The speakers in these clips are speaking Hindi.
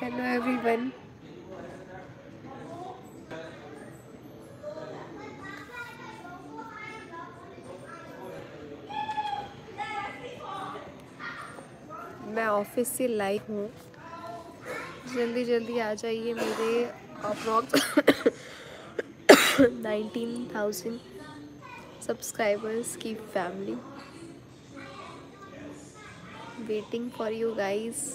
हेलो एवरीवन मैं ऑफ़िस से लाइव हूँ। जल्दी जल्दी आ जाइए मेरे अप्रॉक्स नाइनटीन थाउज़ेंड सब्सक्राइबर्स की family. Waiting for you guys.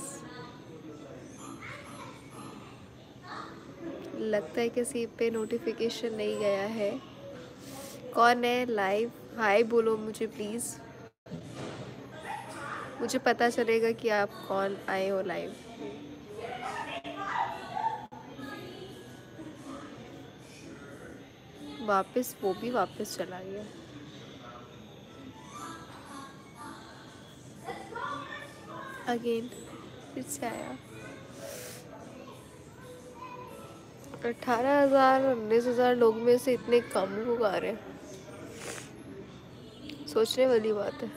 लगता है किसी पे नोटिफिकेशन नहीं गया है। कौन है लाइव हाय बोलो मुझे प्लीज़ मुझे पता चलेगा कि आप कौन आए हो लाइव वापस, वो भी वापस चला गया। अगेन फिर से आया। अठारह हज़ार उन्नीस हज़ार लोग में से इतने कम लोग आ रहे हैं। सोचने वाली बात है।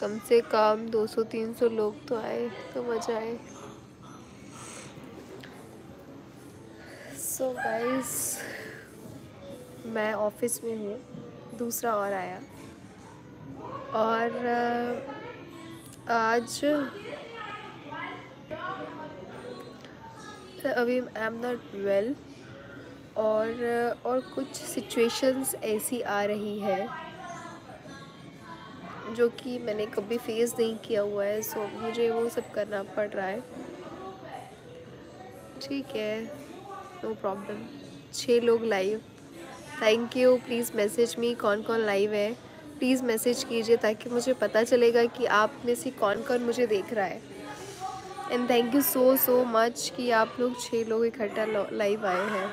कम से कम 200-300 लोग तो आए तो मज़ा आए। सो so गाइस मैं ऑफ़िस में हूँ, दूसरा और आया। और आज अभी आई एम नॉट वेल और और कुछ सिचुएशंस ऐसी आ रही है जो कि मैंने कभी फेस नहीं किया हुआ है सो मुझे वो सब करना पड़ रहा है। ठीक है नो प्रॉब्लम छः लोग live thank you please message me कौन कौन लाइव है। प्लीज़ मैसेज कीजिए ताकि मुझे पता चलेगा कि आप में से कौन कौन मुझे देख रहा है। And thank you so so much कि आप लोग छः लोग इकट्ठा लाइव आए हैं।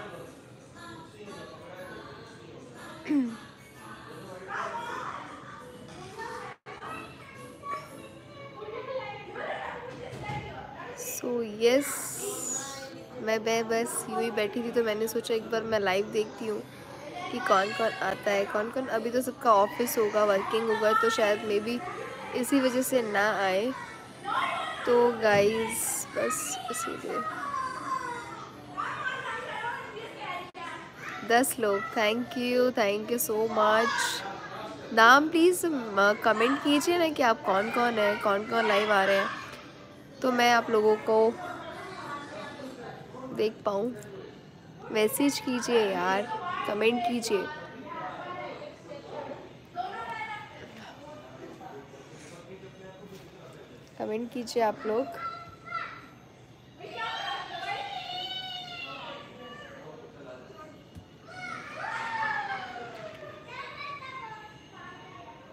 सो यस yes, मैं मैं बस यूँ ही बैठी थी तो मैंने सोचा एक बार मैं लाइव देखती हूँ कि कौन कौन आता है कौन कौन। अभी तो सबका ऑफ़िस होगा वर्किंग होगा तो शायद मे बी इसी वजह से ना आए। तो गाइस बस इसीलिए। दस लोग thank you thank you so much नाम प्लीज़ कमेंट कीजिए ना कि आप कौन कौन है कौन कौन लाइव आ रहे हैं। तो मैं आप लोगों को देख पाऊँ। मैसेज कीजिए यार कमेंट कीजिए। कमेंट कीजिए आप लोग।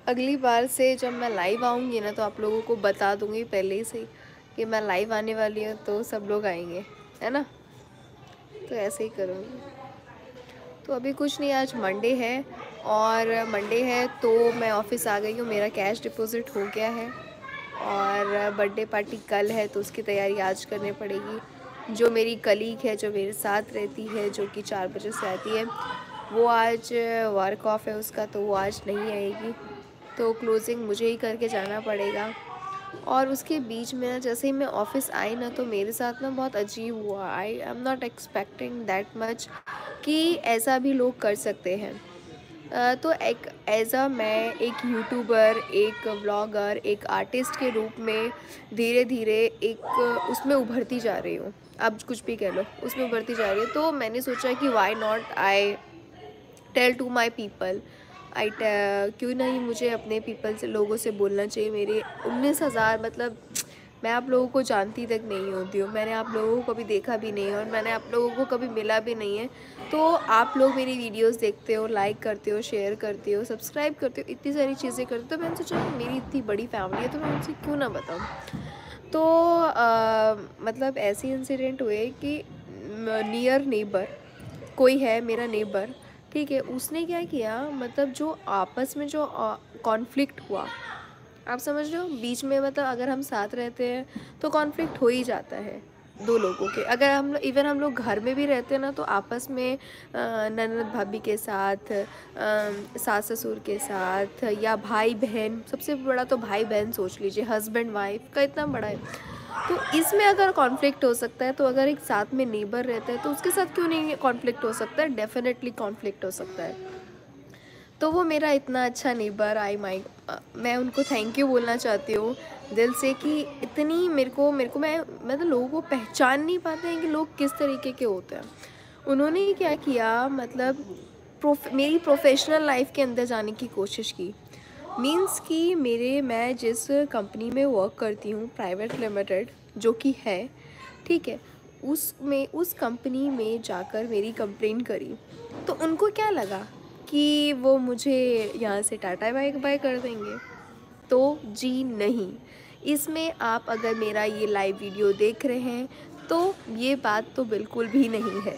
अगली बार से जब मैं लाइव आऊँगी ना तो आप लोगों को बता दूँगी पहले ही से कि मैं लाइव आने वाली हूँ तो सब लोग आएँगे, है ना? तो ऐसे ही करूँगी। तो अभी कुछ नहीं, आज मंडे है और मंडे है तो मैं ऑफ़िस आ गई हूँ, मेरा कैश डिपॉज़िट हो गया है। और बर्थडे पार्टी कल है तो उसकी तैयारी आज करनी पड़ेगी। जो मेरी कलीग है, जो मेरे साथ रहती है, जो कि चार बजे से आती है, वो आज वर्क ऑफ़ है उसका तो वो आज नहीं आएगी। तो क्लोजिंग मुझे ही करके जाना पड़ेगा। और उसके बीच में ना, जैसे ही मैं ऑफ़िस आई ना तो मेरे साथ ना बहुत अजीब हुआ। I am not expecting that much कि ऐसा भी लोग कर सकते हैं। तो एक एज अ मैं एक यूट्यूबर एक ब्लॉगर एक आर्टिस्ट के रूप में धीरे धीरे एक, उसमें उभरती जा रही हूँ। अब कुछ भी कह लो, उसमें उभरती जा रही हूँ। तो मैंने सोचा कि why not I tell to my people I क्यों नहीं मुझे अपने पीपल से, लोगों से बोलना चाहिए? मेरे उन्नीस हज़ार मतलब मैं आप लोगों को जानती तक नहीं होती हूँ मैंने आप लोगों को कभी देखा भी नहीं है और मैंने आप लोगों को कभी मिला भी नहीं है। तो आप लोग मेरी वीडियोस देखते हो लाइक करते हो शेयर करते हो सब्सक्राइब करते हो इतनी सारी चीज़ें करते हो तो मैंने सोचा मेरी इतनी बड़ी फैमिली है तो मैं उनसे क्यों ना बताऊँ? तो आ, मतलब ऐसे इंसिडेंट हुए कि नियर नेबर कोई है मेरा नेबर ठीक है उसने क्या किया मतलब जो आपस में जो कॉन्फ्लिक्ट हुआ आप समझ रहे हो? बीच में मतलब अगर हम साथ रहते हैं तो कॉन्फ्लिक्ट हो ही जाता है दो लोगों के। अगर हम इवन हम लोग घर में भी रहते हैं ना तो आपस में ननद भाभी के साथ सास ससुर के साथ, या भाई बहन सबसे बड़ा तो भाई बहन सोच लीजिए हस्बैंड वाइफ का इतना बड़ा है। तो इसमें अगर कॉन्फ्लिक्ट हो सकता है तो अगर एक साथ में नेबर रहता है तो उसके साथ क्यों नहीं कॉन्फ्लिक्ट हो सकता? है डेफिनेटली कॉन्फ्लिक्ट हो सकता है। तो वो मेरा इतना अच्छा नेबर आई माई मैं उनको थैंक यू बोलना चाहती हूँ, दिल से कि इतनी मेरे को मेरे को मैं मैं तो लोगों को पहचान नहीं पाते हैं कि लोग किस तरीके के होते हैं। उन्होंने क्या किया मतलब प्रोफ मेरी प्रोफेशनल लाइफ के अंदर जाने की कोशिश की। मींस कि मेरे, मैं जिस कंपनी में वर्क करती हूँ प्राइवेट लिमिटेड जो कि है, ठीक है उसमें उस कंपनी में जाकर मेरी कंप्लेन करी। तो उनको क्या लगा? कि वो मुझे यहाँ से टाटा बाय बाय कर देंगे। तो जी नहीं। इसमें आप अगर मेरा ये लाइव वीडियो देख रहे हैं तो ये बात तो बिल्कुल भी नहीं है।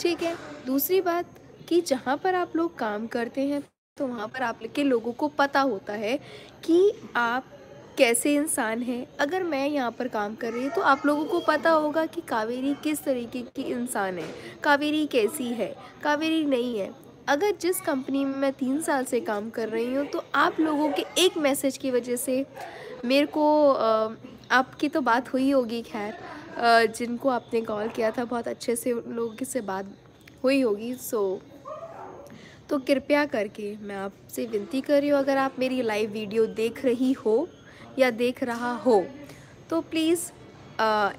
ठीक है? दूसरी बात कि जहाँ पर आप लोग काम करते हैं तो वहाँ पर आप के लोगों को पता होता है कि आप कैसे इंसान हैं। अगर मैं यहाँ पर काम कर रही हूँ तो आप लोगों को पता होगा कि कावेरी किस तरीके की इंसान है। कावेरी कैसी है? कावेरी नहीं है। अगर जिस कंपनी में मैं तीन साल से काम कर रही हूँ तो आप लोगों के एक मैसेज की वजह से मेरे को आपकी तो बात हुई होगी खैर जिनको आपने कॉल किया था, बहुत अच्छे से उन लोगों से बात हुई होगी, सो तो कृपया करके मैं आपसे विनती कर रही हूँ, अगर आप मेरी लाइव वीडियो देख रही हो या देख रहा हो तो प्लीज़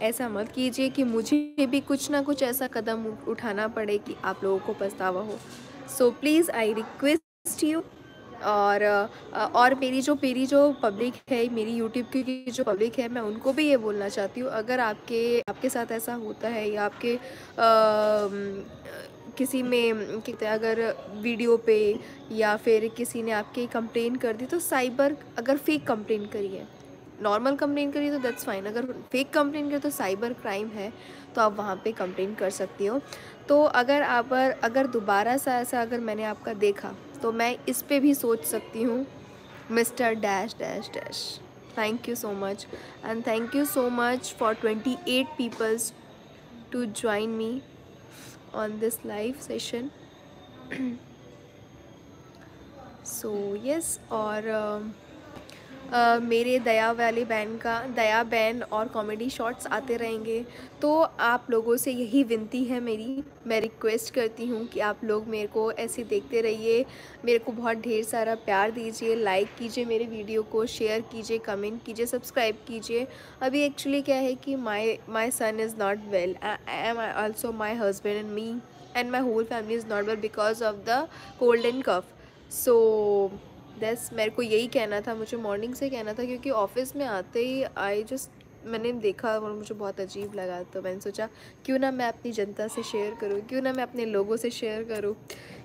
ऐसा मत कीजिए कि मुझे भी कुछ ना कुछ ऐसा कदम उठाना पड़े कि आप लोगों को पछतावा हो। So please I request you और और मेरी जो मेरी जो पब्लिक है मेरी यूट्यूब की जो पब्लिक है मैं उनको भी ये बोलना चाहती हूँ अगर आपके आपके साथ ऐसा होता है या आपके आ, किसी में कहते हैं अगर वीडियो पे या फिर किसी ने आपके कंप्लेन कर दी तो साइबर अगर फेक कंप्लेन करी है नॉर्मल कंप्लेन करिए तो दैट्स फाइन अगर फेक कंप्लेन करी तो साइबर क्राइम है तो आप वहाँ पे कंप्लेन कर सकती हो। तो अगर आप अगर दोबारा सा ऐसा अगर मैंने आपका देखा तो मैं इस पर भी सोच सकती हूँ। Mister dash dash dash thank you so much and thank you so much for twenty eight peoples to join me on this live session so yes और uh, मेरे दया वाली बहन का, दया बहन और कॉमेडी शॉट्स आते रहेंगे। तो आप लोगों से यही विनती है मेरी। मैं रिक्वेस्ट करती हूँ कि आप लोग मेरे को ऐसे देखते रहिए। मेरे को बहुत ढेर सारा प्यार दीजिए लाइक कीजिए मेरे वीडियो को शेयर कीजिए कमेंट कीजिए सब्सक्राइब कीजिए। अभी एक्चुअली क्या है कि my my son is not well I am also my husband and me and my whole family is not well because of the cold and cough so दस मेरे को यही कहना था मुझे मॉर्निंग से कहना था क्योंकि ऑफ़िस में आते ही आई जस्ट मैंने देखा और मुझे बहुत अजीब लगा तो मैंने सोचा क्यों ना मैं अपनी जनता से शेयर करूँ क्यों ना मैं अपने लोगों से शेयर करूँ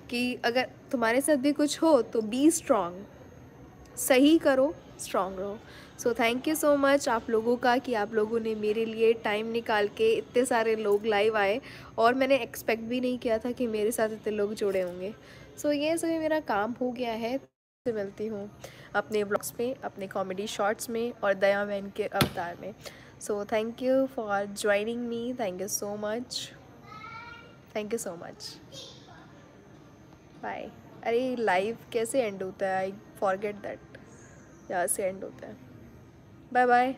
कि अगर तुम्हारे साथ भी कुछ हो तो बी स्ट्रॉन्ग सही करो स्ट्रॉन्ग रहो। So thank you so much आप लोगों का कि आप लोगों ने मेरे लिए टाइम निकाल के इतने सारे लोग लाइव आए और मैंने एक्सपेक्ट भी नहीं किया था कि मेरे साथ इतने लोग जुड़े होंगे। सो so, ये सभी मेरा काम हो गया है। से मिलती हूँ अपने ब्लॉग्स में, अपने कॉमेडी शॉर्ट्स में और दया मैन के अवतार में। So thank you for joining me thank you so much thank you so much bye अरे लाइव कैसे एंड होता है? आई फॉरगेट दैट यहाँ से एंड होता है। Bye bye